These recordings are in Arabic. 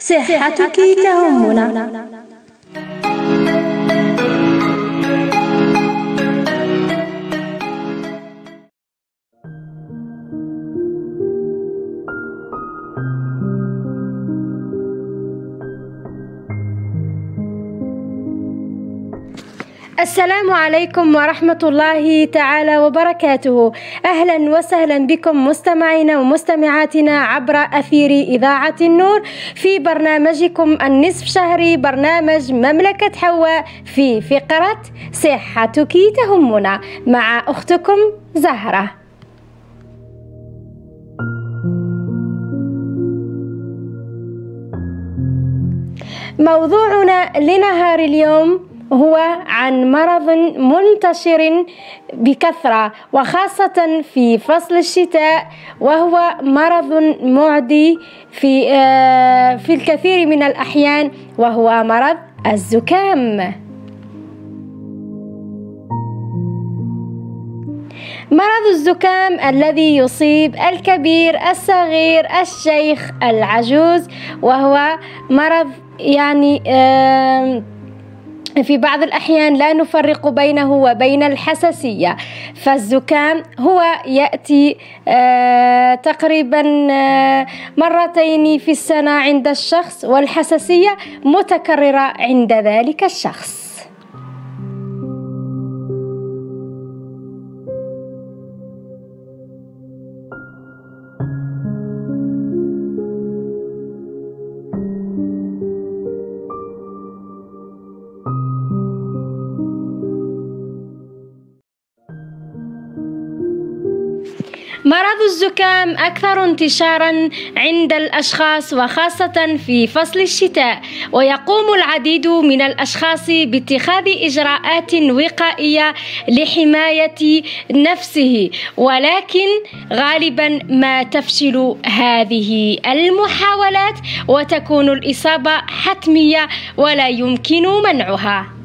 صحتك تهمنا السلام عليكم ورحمة الله تعالى وبركاته. أهلا وسهلا بكم مستمعينا ومستمعاتنا عبر أثير إذاعة النور في برنامجكم النصف شهري برنامج مملكة حواء في فقرة صحتك تهمنا مع أختكم زهرة. موضوعنا لنهار اليوم هو عن مرض منتشر بكثرة وخاصة في فصل الشتاء وهو مرض معدي في في الكثير من الأحيان وهو مرض الزكام. مرض الزكام الذي يصيب الكبير الصغير الشيخ العجوز وهو مرض يعني في بعض الأحيان لا نفرق بينه وبين الحساسية. فالزكام هو يأتي تقريبا مرتين في السنة عند الشخص والحساسية متكررة عند ذلك الشخص. مرض الزكام أكثر انتشارا عند الأشخاص وخاصة في فصل الشتاء ويقوم العديد من الأشخاص باتخاذ إجراءات وقائية لحماية نفسه ولكن غالبا ما تفشل هذه المحاولات وتكون الإصابة حتمية ولا يمكن منعها.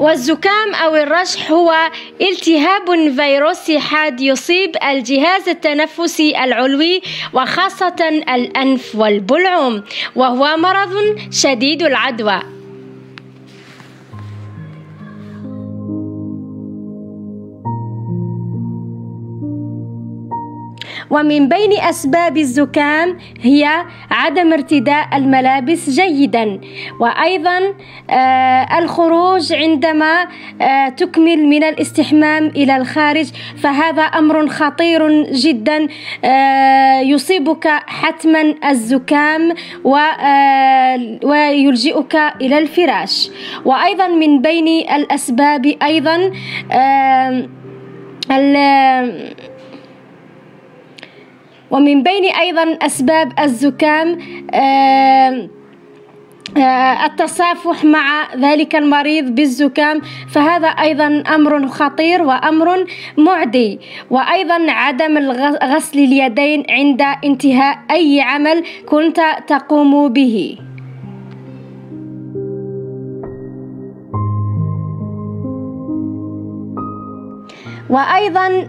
والزكام أو الرشح هو التهاب فيروسي حاد يصيب الجهاز التنفسي العلوي وخاصة الأنف والبلعوم وهو مرض شديد العدوى. ومن بين أسباب الزكام هي عدم ارتداء الملابس جيدا وأيضا الخروج عندما تكمل من الاستحمام إلى الخارج فهذا أمر خطير جدا يصيبك حتما الزكام ويلجئك إلى الفراش. وأيضا من بين الأسباب أيضا ومن بين أيضا أسباب الزكام التصافح مع ذلك المريض بالزكام فهذا أيضا أمر خطير وأمر معدي. وأيضا عدم غسل اليدين عند انتهاء أي عمل كنت تقوم به. وأيضا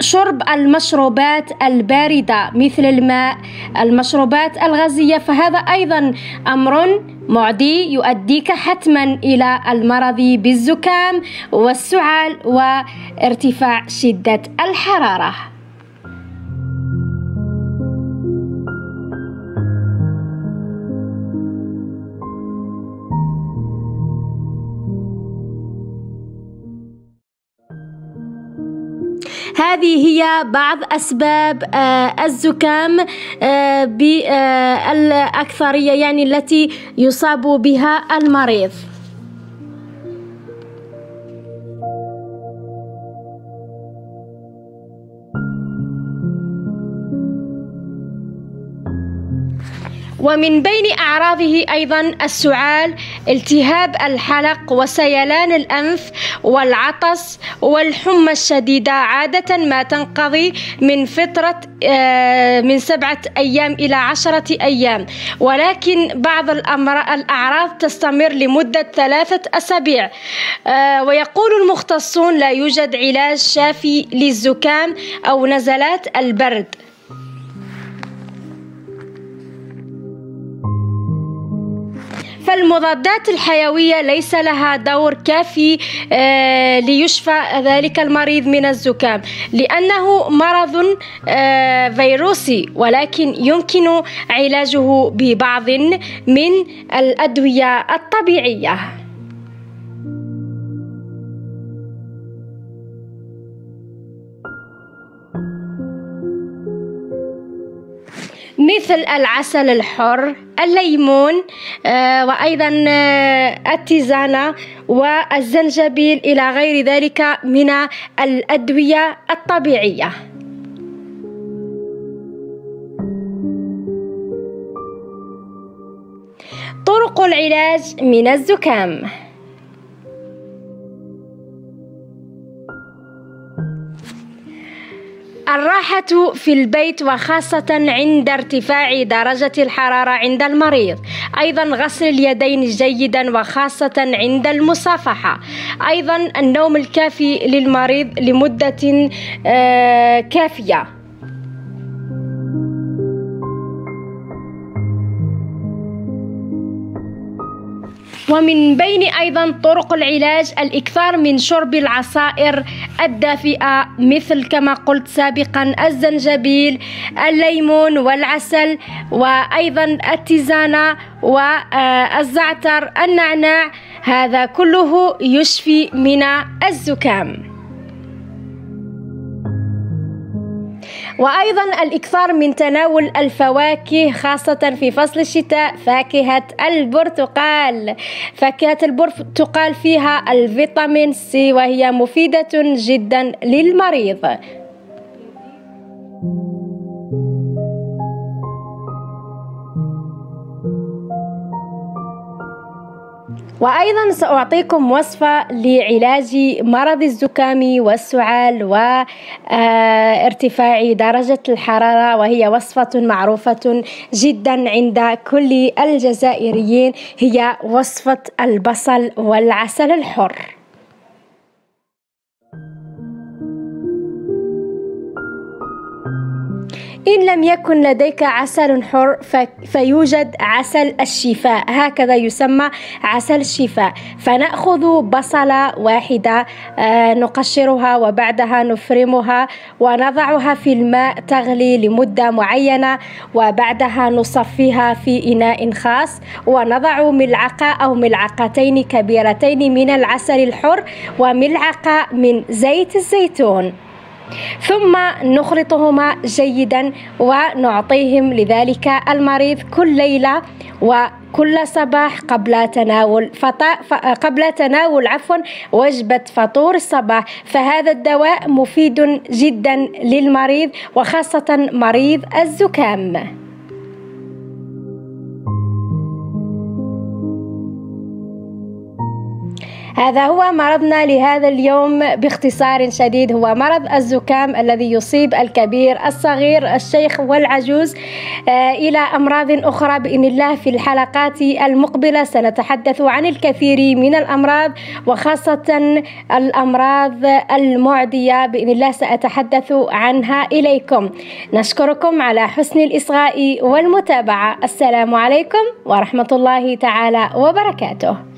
شرب المشروبات الباردة مثل الماء المشروبات الغازية. فهذا أيضا أمر معدي يؤديك حتما إلى المرض بالزكام والسعال وارتفاع شدة الحرارة. هذه هي بعض أسباب الزكام بالأكثرية يعني التي يصاب بها المريض. ومن بين أعراضه أيضا السعال التهاب الحلق وسيلان الأنف والعطس والحمى الشديدة. عادة ما تنقضي من فترة آه، من سبعة أيام إلى عشرة أيام. ولكن بعض الأعراض تستمر لمدة ثلاثة أسابيع. آه، ويقول المختصون لا يوجد علاج شافي للزكام أو نزلات البرد. فالمضادات الحيوية ليس لها دور كافي آه، ليشفى ذلك المريض من الزكام. لأنه مرض آه، فيروسي ولكن يمكن علاجه ببعض من الأدوية الطبيعية. مثل العسل الحر الليمون آه، وأيضا آه، التيزانة والزنجبيل إلى غير ذلك من الأدوية الطبيعية. طرق العلاج من الزكام. الراحة في البيت وخاصة عند ارتفاع درجة الحرارة عند المريض. أيضا غسل اليدين جيدا وخاصة عند المصافحة. أيضا النوم الكافي للمريض لمدة آه، كافية. ومن بين أيضا طرق العلاج الإكثار من شرب العصائر الدافئة مثل كما قلت سابقا الزنجبيل الليمون والعسل وأيضا التزانة والزعتر النعناع. هذا كله يشفي من الزكام. وأيضا الإكثار من تناول الفواكه خاصة في فصل الشتاء فاكهة البرتقال. فاكهة البرتقال فيها الفيتامين سي وهي مفيدة جدا للمريض. وأيضا سأعطيكم وصفة لعلاج مرض الزكام والسعال وارتفاع درجة الحرارة وهي وصفة معروفة جدا عند كل الجزائريين هي وصفة البصل والعسل الحر. إن لم يكن لديك عسل حر فيوجد عسل الشفاء. هكذا يسمى عسل الشفاء. فنأخذ بصلة واحدة آه، نقشرها وبعدها نفرمها ونضعها في الماء تغلي لمدة معينة وبعدها نصفيها في إناء خاص. ونضع ملعقة أو ملعقتين كبيرتين من العسل الحر وملعقة من زيت الزيتون. ثم نخلطهما جيدا ونعطيهم لذلك المريض كل ليلة وكل صباح قبل تناول فطا قبل تناول عفوا وجبة فطور الصباح. فهذا الدواء مفيد جدا للمريض وخاصة مريض الزكام. هذا هو مرضنا لهذا اليوم باختصار شديد. هو مرض الزكام الذي يصيب الكبير الصغير الشيخ والعجوز آه، إلى أمراض أخرى بإذن الله في الحلقات المقبلة. سنتحدث عن الكثير من الأمراض وخاصة الأمراض المعدية. بإذن الله سأتحدث عنها إليكم. نشكركم على حسن الإصغاء والمتابعة. السلام عليكم ورحمة الله تعالى وبركاته.